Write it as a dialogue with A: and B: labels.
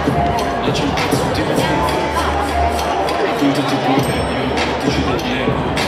A: Did you do that? Did you do that?